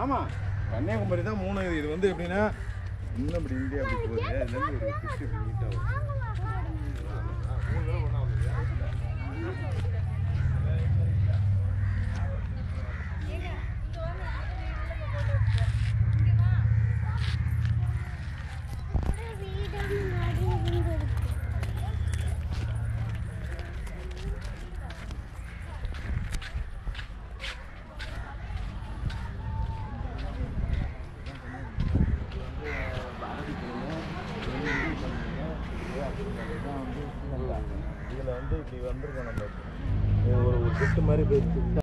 ஆமாம் கன்னியாகுமரி தான் மூணு இது வந்து எப்படின்னா இன்னும் இப்படி இந்தியா அப்படி போகுது. ஒரு ஃபிஃப்டி நீட்டாக வரும். இதில் வந்து இப்படி வந்திருக்கோம் நம்ம. ஒரு செட்டு மாதிரி போயிடுச்சு.